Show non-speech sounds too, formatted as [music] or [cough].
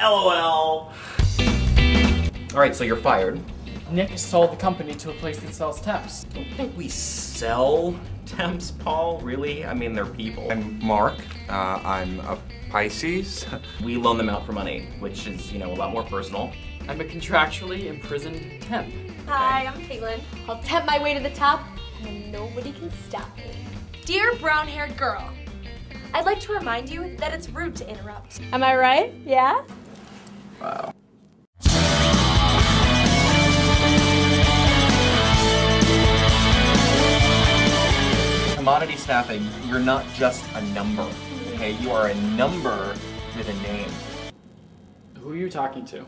LOL. All right, so you're fired. Nick sold the company to a place that sells temps. I don't think we sell temps, Paul. Really? I mean, they're people. I'm Mark. Uh, I'm a Pisces. [laughs] We loan them out for money, which is, you know, a lot more personal. I'm a contractually imprisoned temp. Hi, I'm Caitlin. I'll tempt my way to the top, and nobody can stop me. Dear brown haired girl, I'd like to remind you that it's rude to interrupt. Am I right? Yeah? Wow. Commodity staffing, you're not just a number, okay? You are a number with a name. Who are you talking to?